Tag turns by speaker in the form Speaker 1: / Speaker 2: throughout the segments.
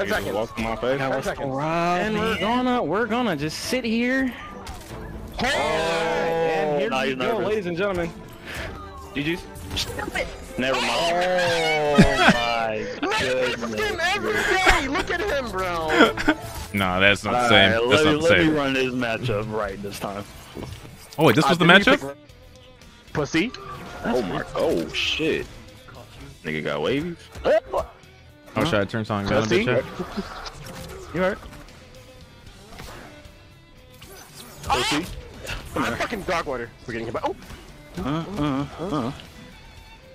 Speaker 1: Ten
Speaker 2: You
Speaker 1: seconds.
Speaker 2: walk in my face.
Speaker 1: Ten seconds.
Speaker 3: And we're gonna we're gonna just sit here. and here
Speaker 4: Nah,
Speaker 3: we go,
Speaker 4: nervous.
Speaker 3: ladies and gentlemen. GG's. Stop it.
Speaker 2: Never mind.
Speaker 4: Oh my goodness.
Speaker 1: Him every day. Look at him, bro.
Speaker 5: Nah, that's not the same.
Speaker 4: right,
Speaker 5: That's
Speaker 4: let, me,
Speaker 5: not the
Speaker 4: let me run this matchup right this time.
Speaker 5: Oh wait, this was the
Speaker 1: Uh, didn't
Speaker 5: matchup?
Speaker 1: pick Pussy.
Speaker 2: Oh my. Oh shit. Nigga got wavy.
Speaker 5: Oh, should I turn something on?
Speaker 1: Pussy.
Speaker 5: Bitch?
Speaker 3: You alright?
Speaker 1: Pussy. I'm fucking dog water. We're getting hit by. Oh.
Speaker 4: Uh, uh, uh.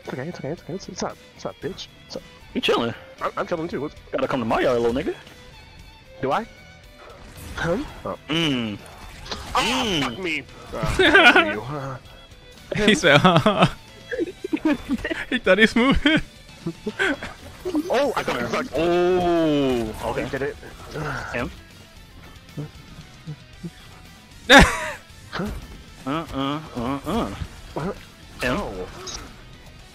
Speaker 1: It's okay. It's okay. It's okay. It's, it's up. It's up, bitch. It's up.
Speaker 4: You chilling?
Speaker 1: I'm, I'm killing too. What's,
Speaker 4: Gotta come to my yard, little nigga.
Speaker 1: do I? Huh? Oh.
Speaker 4: Mmm.
Speaker 1: Oh, fuck me. Uh, you. Uh,
Speaker 5: He said, he thought he smooth.
Speaker 1: Oh, I thought it.
Speaker 4: Oh.
Speaker 1: Oh, he
Speaker 4: Okay.
Speaker 1: did it.
Speaker 4: Him. Uh, uh, uh, uh. Him.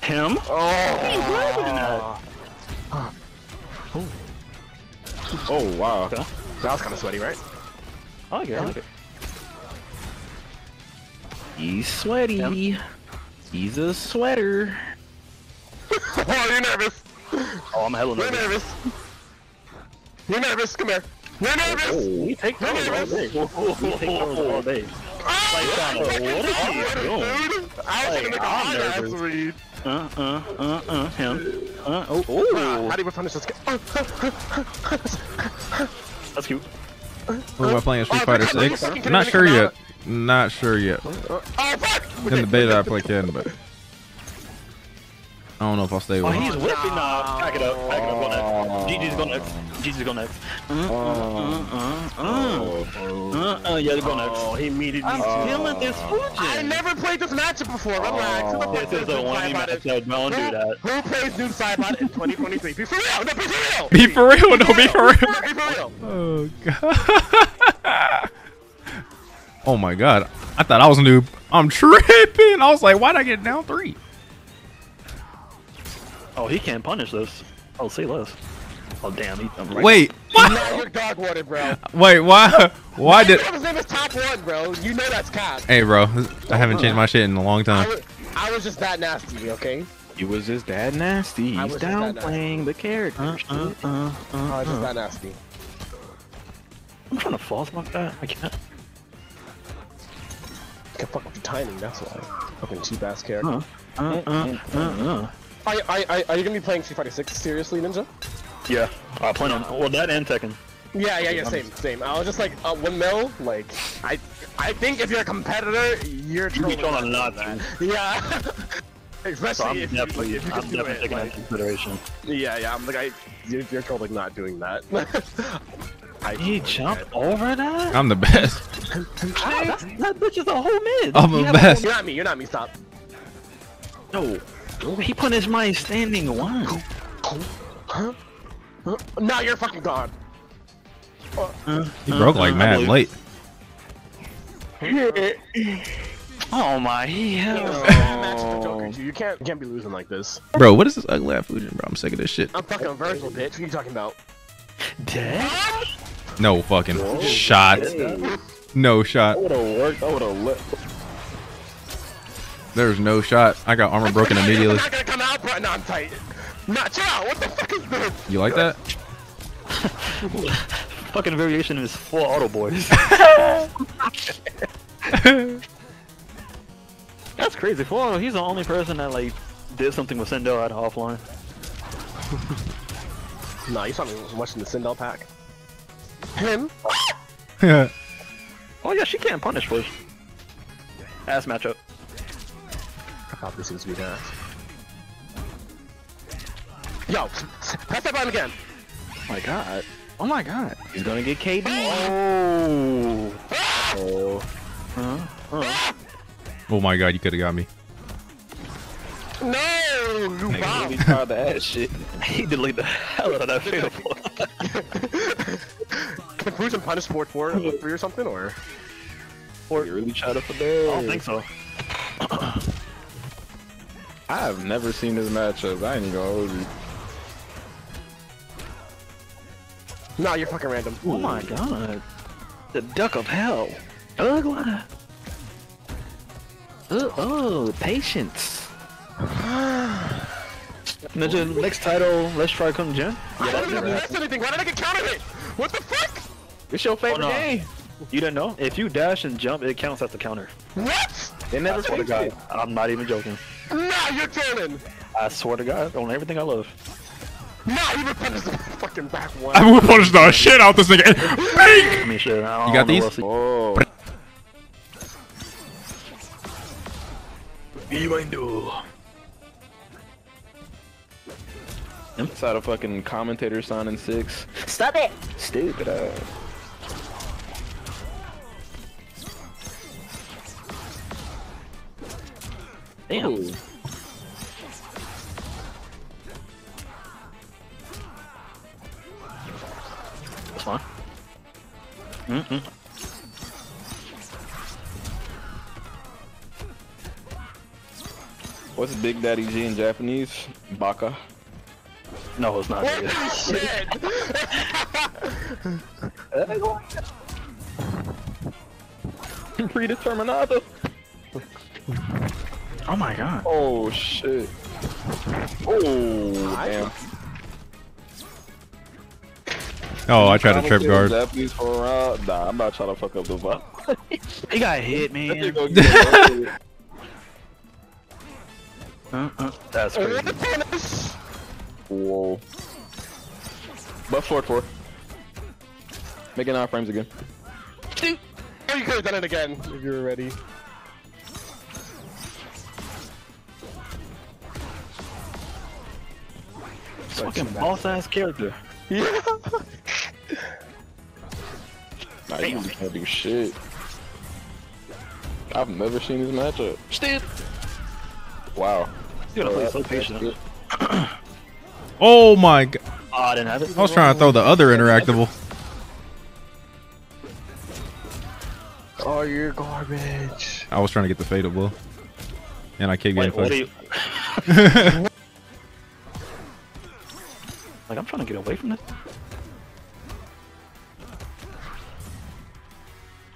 Speaker 4: Him.
Speaker 1: Oh.
Speaker 2: Oh wow.
Speaker 4: Okay.
Speaker 1: That was kind of sweaty, right?
Speaker 4: I like it. I like it.
Speaker 3: He's sweaty. He's a sweater.
Speaker 1: oh, you're nervous.
Speaker 4: Oh, I'm hella nervous.
Speaker 1: You're
Speaker 4: nervous.
Speaker 1: nervous. You're nervous. Come here. You're nervous.
Speaker 4: We take those all day. We take those all day. Like,
Speaker 1: Ah,
Speaker 4: Sonic, what is he
Speaker 1: dude.
Speaker 4: doing?
Speaker 1: I was
Speaker 4: Like,
Speaker 1: gonna make a
Speaker 4: I'm
Speaker 1: hard ass
Speaker 4: nervous.
Speaker 1: read.
Speaker 4: Uh, uh, uh, uh, him. Uh, oh, oh.
Speaker 1: How do we punish this guy?
Speaker 4: That's cute.
Speaker 5: Who am I playing? Street
Speaker 1: Oh,
Speaker 5: Fighter
Speaker 1: can I-
Speaker 5: 6?
Speaker 1: can I-
Speaker 5: Not
Speaker 1: can
Speaker 5: sure
Speaker 1: I-
Speaker 5: yet. Not sure yet.
Speaker 1: Oh, fuck!
Speaker 5: In the beta, I play Ken, but I don't know if I'll stay
Speaker 4: Oh,
Speaker 5: with him.
Speaker 4: he's whipping now. Back it up. Back it up. Go next. GG's go next. GG's go next. Uh, uh, uh, uh. Uh, uh, yeah, go
Speaker 1: Oh,
Speaker 4: next.
Speaker 1: he muted me.
Speaker 4: I'm feeling this
Speaker 1: I never played this matchup before. Relax. Who the
Speaker 4: This is
Speaker 1: plays
Speaker 4: the one you
Speaker 1: Saibot in-
Speaker 4: matchup. Don't do that.
Speaker 1: Who plays Noob Saibot in 2023? Be for real! No, be for real!
Speaker 5: Be for real? No, be for real.
Speaker 1: Be for real!
Speaker 5: Oh god. oh my god. I thought I was a noob. I'm tripping. I was like, why'd I get down three?
Speaker 4: Oh, he can't punish this. Oh, say less. Oh, damn. He, I'm right.
Speaker 5: Wait. What?
Speaker 1: Now you're dog water, bro.
Speaker 5: Wait, why? Why did?
Speaker 1: His name is top one, bro. You know that's cap.
Speaker 5: Hey, bro. I haven't changed my shit in a long
Speaker 1: I
Speaker 5: time.
Speaker 1: was, I was just that nasty, okay?
Speaker 2: He was just that nasty.
Speaker 1: I
Speaker 2: He's
Speaker 1: was just.
Speaker 3: Downplaying the character.
Speaker 4: Uh, uh, uh,
Speaker 1: I
Speaker 4: uh,
Speaker 1: was just
Speaker 4: uh.
Speaker 1: that nasty.
Speaker 4: I'm trying to false like that. I can't.
Speaker 1: I Can fuck with the timing, that's why. Fucking cheap ass character.
Speaker 4: Uh, uh, uh, uh, uh.
Speaker 1: Are, are, are, are you gonna be playing Street Fighter 6 seriously, Ninja?
Speaker 4: Yeah, I plan on. Well, that and Tekken.
Speaker 1: Yeah, yeah, yeah, same, same. I was just like, uh, windmill, like, I I think if you're a competitor, you're
Speaker 4: You be
Speaker 1: trolling.
Speaker 4: trying not to.
Speaker 1: Yeah.
Speaker 4: So I'm
Speaker 1: Especially if you, like, if you
Speaker 4: I'm
Speaker 1: can do
Speaker 4: definitely
Speaker 1: it.
Speaker 4: taking that
Speaker 1: Like,
Speaker 4: into consideration.
Speaker 1: yeah, yeah, I'm like, I, you're, you're trolling not doing that. I,
Speaker 4: He jumped over that?
Speaker 5: I'm the best.
Speaker 4: Wow, that's, that bitch is a whole mid.
Speaker 5: I'm
Speaker 4: He
Speaker 5: the
Speaker 4: have a
Speaker 5: best.
Speaker 1: You're not me, you're not me, stop.
Speaker 4: whole- No. He his mind standing one.
Speaker 1: Huh? Huh? Now you're fucking gone.
Speaker 5: Uh, he uh, broke like uh, mad late.
Speaker 4: Oh my hell.
Speaker 1: Match with the Joker, too. You can't, you can't be losing like this.
Speaker 5: Bro, what is this ugly ass Fujin, bro? I'm sick of this shit.
Speaker 1: I'm fucking Virgil, bitch. What are you talking about?
Speaker 4: Dead?
Speaker 5: No fucking shot. No shot.
Speaker 2: That would have worked. That would have lit.
Speaker 5: There's no shot. I got armor broken immediately.
Speaker 1: I'm not gonna come out, bro. No, I'm tight. Nah, chill out. What the fuck is this?
Speaker 5: You like that?
Speaker 4: Fucking variation is full auto boys. That's crazy. Full auto, he's the only person that like did something with Sindel at offline.
Speaker 1: Nah, you saw me watching the Sindel pack. Him? Yeah.
Speaker 4: Oh yeah, she can't punish push. Ass matchup.
Speaker 1: Probably seems to be that. Yo, press that button again.
Speaker 3: Oh my god. Oh my god. He's gonna get KD.
Speaker 4: Oh.
Speaker 2: Oh.
Speaker 4: Uh, uh.
Speaker 5: oh my god, you could have got me.
Speaker 1: No, you
Speaker 2: Nigga
Speaker 1: bomb.
Speaker 2: really tried to add shit.
Speaker 4: He deleted the hell out of that fatal four.
Speaker 1: Can Fujin punish sport four three or something, or?
Speaker 2: He really tried to for
Speaker 4: I don't think so.
Speaker 2: I have never seen this matchup. I ain't even gonna hold you.
Speaker 1: No, you're fucking random.
Speaker 4: Oh my god. The duck of hell. Ugh, what?
Speaker 3: Oh, oh, patience.
Speaker 4: Ninja, next title, let's try come Gen.
Speaker 1: I don't even miss anything. Why did I get counter hit? What the fuck?
Speaker 3: It's your favorite
Speaker 4: Oh, no.
Speaker 3: game.
Speaker 4: You didn't know? If you dash and jump, it counts as the counter.
Speaker 1: What?
Speaker 3: They never
Speaker 4: swear to God, I'm not even joking.
Speaker 1: Nah, you're trolling.
Speaker 4: I swear to God, on everything I love.
Speaker 1: Nah, he repented the fucking back one.
Speaker 5: I will punish the shit out this nigga.
Speaker 4: I mean, shit. I don't,
Speaker 5: You got
Speaker 4: know
Speaker 5: these?
Speaker 4: what else
Speaker 3: Oh, inside a fucking commentator signing six.
Speaker 1: Stop it.
Speaker 3: Stupid ass.
Speaker 4: Damn.
Speaker 3: Ooh.
Speaker 4: Mm-mm.
Speaker 3: What's Big Daddy G in Japanese? Baka.
Speaker 4: No, it's not.
Speaker 1: Holy shit.
Speaker 3: Predeterminado.
Speaker 4: Oh my god.
Speaker 3: Oh shit. Oh damn.
Speaker 5: Oh, I tried to trip guard.
Speaker 3: Japanese for a round. Nah, I'm not trying to fuck up the vibe.
Speaker 4: He got hit, man.
Speaker 3: gonna get it.
Speaker 4: Uh-uh. That's crazy.
Speaker 1: What the punish?
Speaker 3: Whoa. But forward four. Making nine frames again.
Speaker 1: Oh, you could have done it again if you were ready.
Speaker 4: Fucking boss ass character.
Speaker 1: Yeah.
Speaker 3: Nah, you can't do shit. I've never seen this matchup.
Speaker 4: Steve.
Speaker 3: Wow.
Speaker 4: You gotta play so patient.
Speaker 5: Oh my god.
Speaker 4: Oh, I didn't have it.
Speaker 5: I was trying to throw the other interactable.
Speaker 1: Oh, you're garbage.
Speaker 5: I was trying to get the fadeable. And I kept
Speaker 4: Wait,
Speaker 5: getting
Speaker 4: what are
Speaker 5: fucked.
Speaker 4: you? like, I'm trying to get away from this.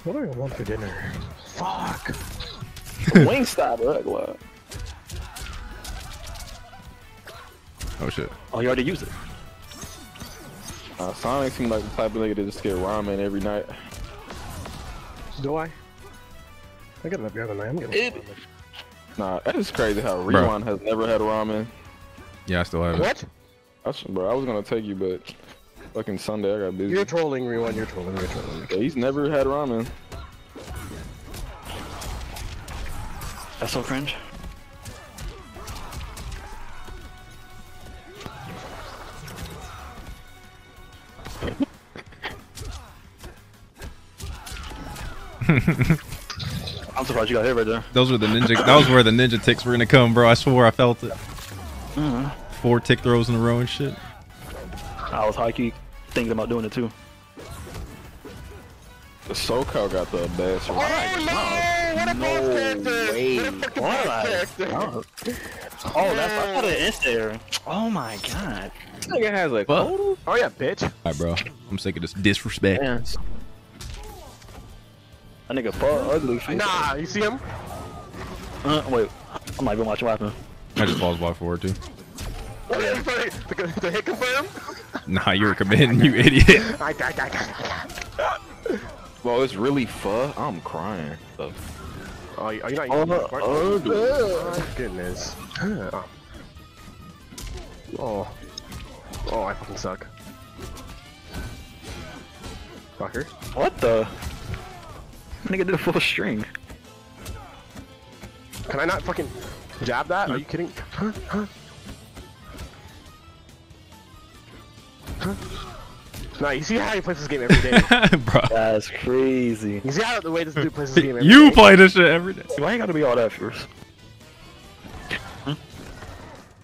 Speaker 1: What do I want for dinner? Fuck.
Speaker 3: Wingstop, right? What?
Speaker 5: Oh shit.
Speaker 4: Oh, you already used it.
Speaker 3: Uh, Sonic seems like the type of nigga that just get ramen every night.
Speaker 1: Do I? I got it the other night. I'm getting
Speaker 3: It- Nah, that is crazy how Rewind has never had ramen.
Speaker 5: Yeah, I still have it.
Speaker 1: What?
Speaker 3: That's, bro, I was gonna take you, but fucking Sunday I got busy.
Speaker 1: You're trolling, Rewind. You're trolling. You're trolling.
Speaker 3: Yeah, he's never had ramen.
Speaker 4: That's so cringe. I'm surprised you got hit right there.
Speaker 5: Those were the ninja. That was where the ninja ticks were gonna come, bro. I swore I felt it.
Speaker 4: Mhm.
Speaker 5: Four tick throws in a row and shit.
Speaker 4: I was high key thinking about doing it too.
Speaker 3: The SoCal got the best.
Speaker 1: Oh no! What a boss character!
Speaker 3: way.
Speaker 1: What a fucking
Speaker 4: What?
Speaker 1: boss character!
Speaker 4: Oh, oh that's I thought it is there. Oh my god.
Speaker 3: This nigga has a
Speaker 5: Fuck.
Speaker 1: Oh yeah, bitch.
Speaker 5: Alright, bro. I'm sick of this disrespect.
Speaker 4: Man. That nigga far ugly face.
Speaker 1: Nah, you see him?
Speaker 4: Uh, wait, I'm not even watching what happened.
Speaker 5: I just falls block forward too.
Speaker 1: Sorry, the, the hit confirm?
Speaker 5: Nah, you were committing, you idiot.
Speaker 3: Well, it's really pho. I'm crying. The
Speaker 1: Oh, are you oh, not
Speaker 3: Oh,
Speaker 1: using the part?
Speaker 3: oh, dude.
Speaker 1: Oh, goodness. Oh. Oh, I fucking suck. Fucker.
Speaker 4: What the? Nigga did a full string.
Speaker 1: Can I not fucking jab that? Are you kidding? Huh? Huh? Huh? Nah, you see how he plays this game every day.
Speaker 5: bro.
Speaker 4: That's crazy.
Speaker 1: You see how the way this dude plays this game every
Speaker 5: You
Speaker 1: day?
Speaker 5: play this shit every day.
Speaker 4: Why you gotta be all that first?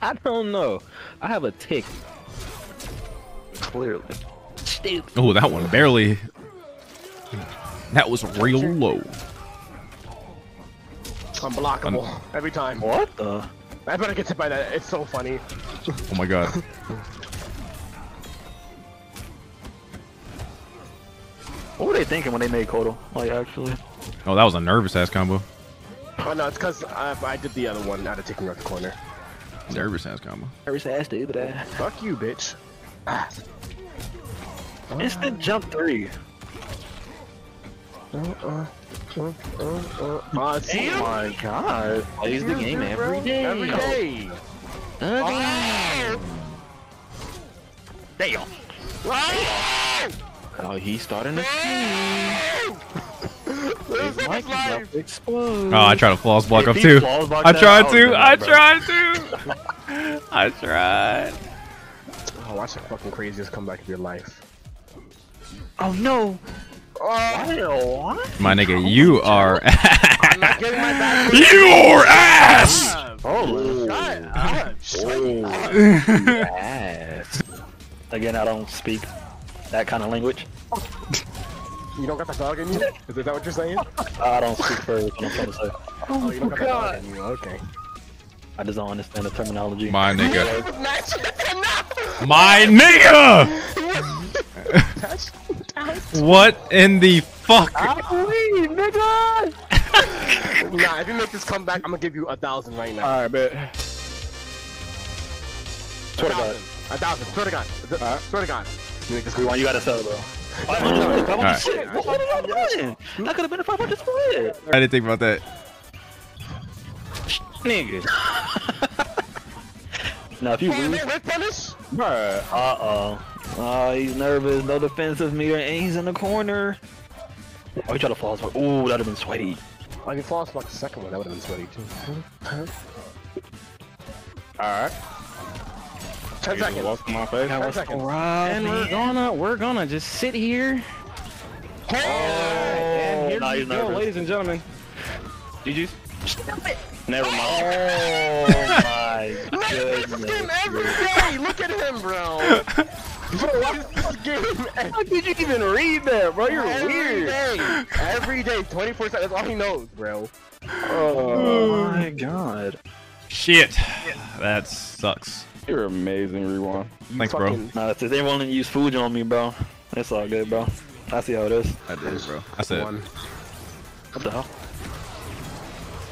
Speaker 3: I don't know. I have a tick.
Speaker 4: Clearly. Stupid.
Speaker 5: Oh, that one barely. That was real low.
Speaker 1: Unblockable. Every time.
Speaker 4: What the?
Speaker 1: I better get hit by that. It's so funny.
Speaker 5: Oh my god.
Speaker 4: thinking when they made Kodo? Like, actually.
Speaker 5: Oh, that was a nervous ass combo.
Speaker 1: Oh no, it's because I, I did the other one out of taking out the corner.
Speaker 5: Nervous ass combo.
Speaker 4: Nervous ass dude, but that.
Speaker 1: Fuck you, bitch. Ah.
Speaker 4: Instant jump three.
Speaker 1: Uh, see?
Speaker 4: Oh my god.
Speaker 3: Plays the game every day.
Speaker 1: Every day. Oh.
Speaker 4: Damn.
Speaker 3: Oh, he's starting to His mic is about to explode.
Speaker 5: Oh, I tried to floss block up
Speaker 4: If he
Speaker 5: too.
Speaker 4: block
Speaker 5: I
Speaker 4: that,
Speaker 5: tried
Speaker 4: was
Speaker 5: to.
Speaker 4: done,
Speaker 5: I
Speaker 4: bro.
Speaker 5: tried to. I tried.
Speaker 1: Oh, watch the fucking craziest comeback of your life.
Speaker 4: Oh no. what?
Speaker 5: My nigga, you are.
Speaker 1: I'm not getting my back.
Speaker 5: Your ass.
Speaker 1: Oh, shut up. Shut up.
Speaker 3: Ass.
Speaker 4: Again, I don't speak that kind of language.
Speaker 1: You don't got the dog in you? Is that what you're saying?
Speaker 4: I don't speak for I'm trying to say.
Speaker 1: Oh, you don't got the dog in you. Okay.
Speaker 4: I just don't understand the terminology.
Speaker 5: My nigga. My nigga. What in the fuck?
Speaker 1: Ah, nah, if you make this comeback, I'm gonna give you a thousand right now.
Speaker 3: Alright, bet.
Speaker 1: A
Speaker 4: Swear to God.
Speaker 1: A thousand. Swear to God. Swear to God. You make this
Speaker 4: Rewind, you gotta sell it, bro. 500
Speaker 5: Alright.
Speaker 4: shit. What did I win? That could have been a 500 split.
Speaker 5: I didn't think about that.
Speaker 3: Nigga.
Speaker 4: Now, if you
Speaker 1: Damn
Speaker 4: lose,
Speaker 1: it, Red Punish?
Speaker 3: Bruh.
Speaker 4: uh oh. Oh, he's nervous. No defensive mirror, and he's in the corner. Oh, he tried to fall. Ooh, that'd have been sweaty.
Speaker 1: Oh, you lost like the second one. That would have been sweaty too.
Speaker 3: Alright.
Speaker 1: Ten
Speaker 3: You
Speaker 1: seconds.
Speaker 3: walk in my face.
Speaker 1: Ten seconds.
Speaker 3: And we're gonna, we're gonna just sit here.
Speaker 4: Oh,
Speaker 3: and here
Speaker 4: now
Speaker 3: we go,
Speaker 4: nervous.
Speaker 3: ladies and gentlemen. GG's. Never mind.
Speaker 4: Oh, oh my
Speaker 1: This game
Speaker 4: goodness.
Speaker 1: every day. Look at him, bro. Bro, what is this game
Speaker 3: How did you even read that, bro? You're
Speaker 1: every
Speaker 3: weird.
Speaker 1: day? Every day, 24 7. That's all he knows, bro.
Speaker 3: Oh,
Speaker 4: Oh my god.
Speaker 5: Shit. That sucks.
Speaker 3: You're amazing, Rewind.
Speaker 5: Thanks, bro.
Speaker 4: Nah, if they won't use Fuji on me, bro. It's all good, bro. I see how it is.
Speaker 5: I did, bro. I said.
Speaker 1: One.
Speaker 4: What the hell?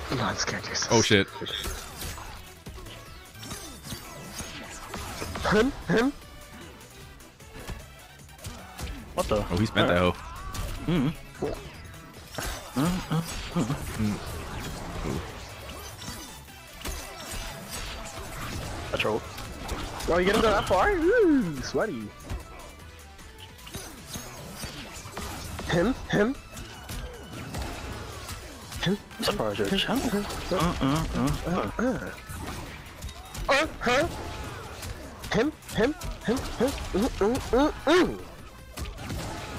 Speaker 1: Come on, scared yourself.
Speaker 5: Oh shit.
Speaker 1: Him? Him?
Speaker 4: What the?
Speaker 5: Oh, he spent that hoe.
Speaker 4: I trolled.
Speaker 1: Oh, you gonna go that far? Ooh, sweaty. Him? Him?
Speaker 4: I'm surprised you're a channel.
Speaker 1: Uh, huh? Him? Him? Him? Him? Mm, mm, mm, mm.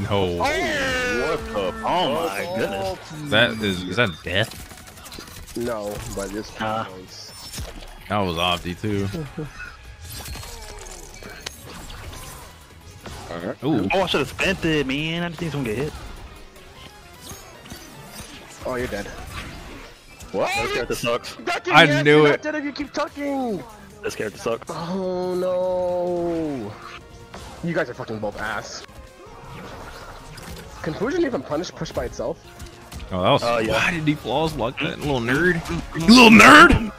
Speaker 5: No.
Speaker 3: What the
Speaker 4: Oh my goodness.
Speaker 5: That is is that death?
Speaker 1: No, but it's
Speaker 4: Nah.
Speaker 1: close.
Speaker 5: That was Opti too.
Speaker 3: Alright.
Speaker 5: Ooh.
Speaker 4: Oh, I should have spent it, man. I didn't think he was gonna get hit.
Speaker 1: Oh, you're dead.
Speaker 3: What?
Speaker 4: This character sucks.
Speaker 1: Ducking,
Speaker 5: I
Speaker 1: yes,
Speaker 5: knew
Speaker 1: you're
Speaker 5: it.
Speaker 1: dead if you keep tucking.
Speaker 4: This character sucks.
Speaker 1: Oh no. You guys are fucking both ass. Can Fujin even punish push by itself?
Speaker 5: Oh, that was.
Speaker 4: Oh, yeah.
Speaker 5: Why did he flaws like that little nerd? You little nerd.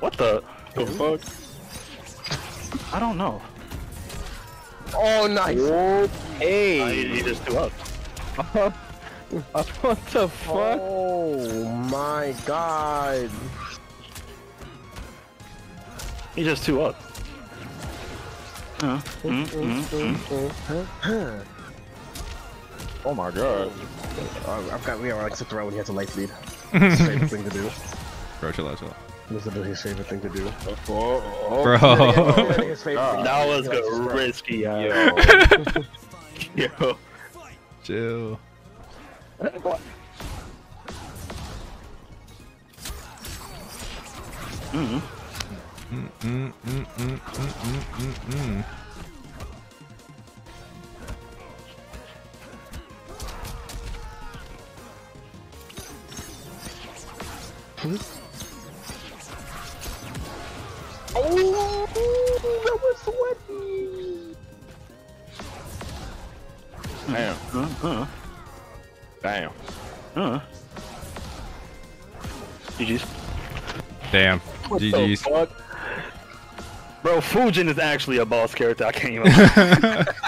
Speaker 4: What the?
Speaker 3: The fuck?
Speaker 4: I don't know.
Speaker 1: Oh, nice.
Speaker 4: Uh,
Speaker 3: Hey.
Speaker 4: he, he just threw up.
Speaker 3: what the fuck?
Speaker 1: Oh my god.
Speaker 4: He just threw up. Uh, mm, mm, mm.
Speaker 3: Oh my god.
Speaker 1: Oh, I've got Leo like to throw when he has a light lead. His favorite thing to do.
Speaker 5: Bro, chill out, chill out.
Speaker 1: This is his favorite thing to do.
Speaker 3: Oh, oh.
Speaker 5: Bro.
Speaker 1: His favorite thing
Speaker 4: That was
Speaker 1: He
Speaker 4: good. risky. Uh,
Speaker 3: Yo. Yo.
Speaker 5: Chill.
Speaker 4: mm.
Speaker 5: Mm, mm, mm, mm, mm, mm, mm.
Speaker 1: Oh, that was sweaty.
Speaker 3: Damn.
Speaker 4: Uh,
Speaker 3: Damn.
Speaker 4: uh. GG's.
Speaker 5: Damn.
Speaker 3: The
Speaker 5: GG's.
Speaker 3: fuck?
Speaker 4: Bro, Fujin is actually a boss character. I can't even.